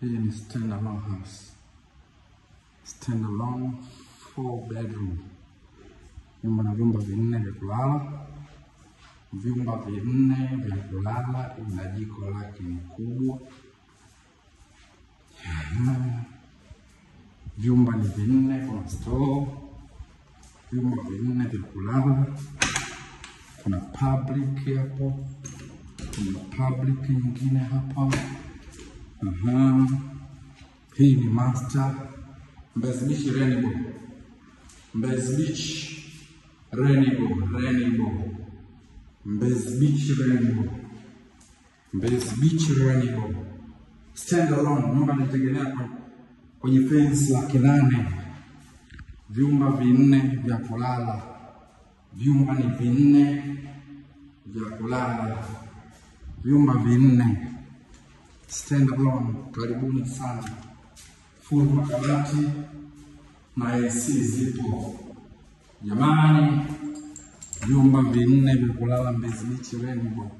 Hii ni standalone house. Standalone four bedroom. Nyumba na vyumba vinne vya kulala. Vyumba vinne vya kulala, ina jiko lake ni kubwa. Vyumba ni vinne, kuna store. Vyumba vinne vya kulala. Kuna public hapo. Kuna public nyingine hapa. Aha. Hii ni master. Mbezi Beach Rainbow. Mbezi Beach Rainbow, Rainbow. Mbezi Beach Rainbow. Mbezi Beach Rainbow. Stand alone, nyumba inategemea kwa kwenye fence laki nane. Vyumba vinne vya kulala. Vyumba ni vinne vya kulala. Vyumba vinne. Stand alone, karibuni sana. Full makabati na AC zipo. Jamani, vyumba vinne vya kulala Mbezi Beach Rainbow.